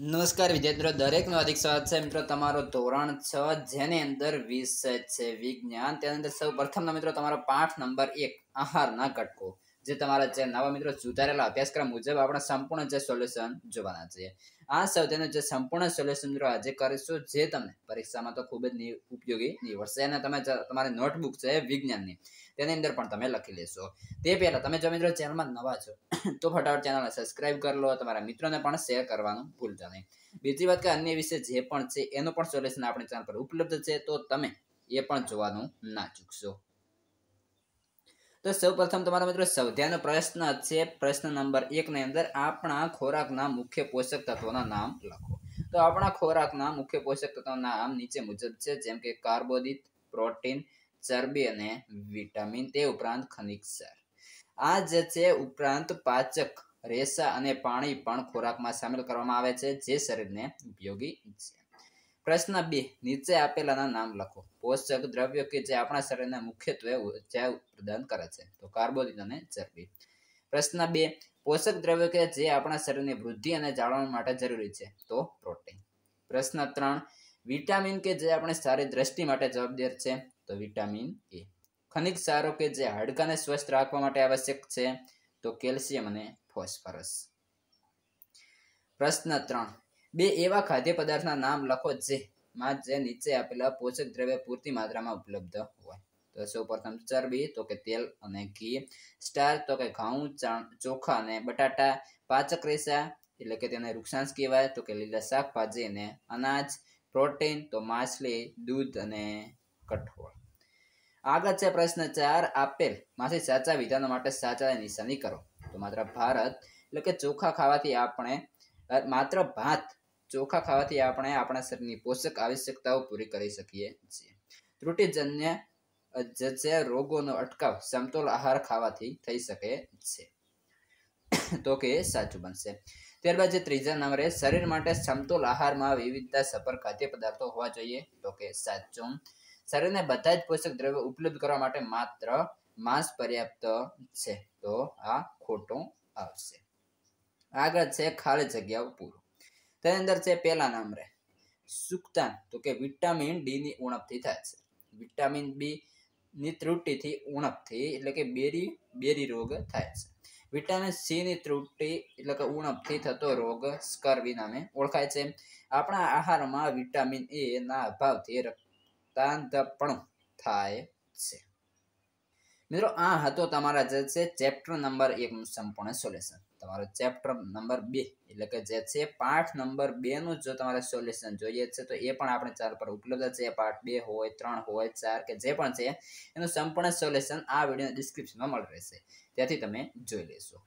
નમસ્કાર વિદ્યાર્થીઓ, દરેકનો અધિક સ્વાગત છે. મિત્રો, તમારો ધોરણ છ, જેની અંદર વિષય છે વિજ્ઞાન. તેની અંદર સૌ પ્રથમ મિત્રો, તમારો પાઠ નંબર એક, આહારના ઘટકો. જે તમારા જે નવા મિત્રો સુધારેલા અભ્યાસક્રમ મુજબ આપણે સંપૂર્ણ જે સોલ્યુશન જોવાના છે આ સૌથી જે સંપૂર્ણ સોલ્યુશન મિત્રો આજે કરીશું જે તમને પરીક્ષામાં તો ખૂબ જ ઉપયોગી નીવડશે અને તમે તમારી નોટબુક છે વિજ્ઞાનની તેની અંદર પણ તમે લખી લેશો. તે પહેલા તમે જો મિત્રો ચેનલમાં નવા છો, તો ફટાફટ ચેનલને સબસ્ક્રાઇબ કરી લો, તમારા મિત્રોને પણ શેર કરવાનું ભૂલતા નહીં. બીજી વાત કે અન્ય વિશે જે પણ છે, એનું પણ સોલ્યુશન આપણી ચેનલ પર ઉપલબ્ધ છે, તો તમે એ પણ જોવાનું ના ચૂકશો. તો સૌ પ્રથમ તમારા મિત્રો સ્વાધ્યાયનો પ્રશ્ન છે. પ્રશ્ન નંબર એક ની અંદર આપણા ખોરાકના મુખ્ય પોષક તત્વોના નામ લખો. તો આપણા ખોરાકના મુખ્ય પોષક તત્વોના નામ નીચે મુજબ છે, જેમ કે કાર્બોદિત, પ્રોટીન, ચરબી અને વિટામિન. તે ઉપરાંત ખનિજ ક્ષાર. આ જે છે, ઉપરાંત પાચક રેસા અને પાણી પણ ખોરાકમાં સામેલ કરવામાં આવે છે, જે શરીરને ઉપયોગી છે. પ્રશ્ન બે, નીચે આપેલાના નામ લખો. પોષક દ્રવ્ય કે જે આપણા શરીરને મુખ્યત્વે ઊર્જા પ્રદાન કરે છે. તો કાર્બોદિત અને ચરબી. પ્રશ્ન બે, પોષક દ્રવ્ય કે જે આપણા શરીરની વૃદ્ધિ અને જાળવણી માટે જરૂરી છે. તો પ્રોટીન. પ્રશ્ન ત્રણ, વિટામિન કે જે આપણે સારી દ્રષ્ટિ માટે જવાબદાર છે? તો વિટામિન એ. ખનિજ સારો કે જે હાડકાને સ્વસ્થ રાખવા માટે આવશ્યક છે? તો કેલ્શિયમ અને ફોસ્ફરસ. પ્રશ્ન ત્રણ બે એવા ખાદ્ય પદાર્થના નામ લખો જે માં જે નીચે આપેલા પોષક દ્રવ્ય પૂરતી માત્રામાં ઉપલબ્ધ હોય. તો સૌ પ્રથમ ચરબી, તો કે તેલ અને ઘી. સ્ટાર, તો કે ઘઉં ચોખા અને બટાટા. પાચક રેસા, એટલે કે તેને વૃક્ષાંશ કહેવાય. તો કે લીલા શાકભાજી અને અનાજ. પ્રોટીન, તો માછલી, દૂધ અને કઠોળ. આગળ છે પ્રશ્ન ચાર, આપેલમાંથી સાચા વિધાનો માટે સાચા નિશાની કરો. તો માત્ર ભારત, એટલે કે ચોખા ખાવાથી આપણે માત્ર ભાત ચોખા ખાવાથી આપણે આપણા શરીરની પોષક આવશ્યકતાઓ પૂરી કરી શકીએ છીએ. ત્રુટિજન્ય જે રોગોનો અટકાવ સમતોલ આહાર ખાવાથી થઈ શકે છે. તો કે સાચું બનશે. ત્યારબાદ જે ત્રીજા નંબરે, શરીર માટે સમતોલ આહારમાં વિવિધતા સફર ખાદ્ય પદાર્થો હોવા જોઈએ. તો કે સાચું. શરીરને બધા જ પોષક દ્રવ્યો ઉપલબ્ધ કરવા માટે માત્ર માંસ પર્યાપ્ત છે. તો આ ખોટું આવશે. આગળ છે, ખાલી જગ્યાઓ પૂરું. તેની અંદર છે પહેલા નંબરે સુક્તાન. તો કે વિટામિન ડી ની ઉણપથી થાય છે. વિટામિન બી ની ત્રુટિથી ઉણપથી, એટલે કે બેરી બેરી રોગ થાય છે. વિટામિન સી ની ત્રુટિ, એટલે કે ઉણપથી થતો રોગ સ્કર્વી નામે ઓળખાય છે. આપણા આહારમાં વિટામિન એ ના અભાવથી રક્તાંતપણું થાય છે. મિત્રો, આ હતો તમારા જે છે, ચેપ્ટર નંબર એકનું સંપૂર્ણ સોલ્યુશન. તમારો ચેપ્ટર નંબર બે, એટલે કે જે છે પાઠ નંબર બે નું જો તમારે સોલ્યુશન જોઈએ છે, તો એ પણ આપણે ચાર પર ઉપલબ્ધ છે. પાઠ બે હોય, ત્રણ હોય, ચાર કે જે પણ છે, એનું સંપૂર્ણ સોલ્યુશન આ વીડિયો ડિસ્ક્રિપ્શનમાં મળી રહેશે. ત્યાંથી તમે જોઈ લેશો.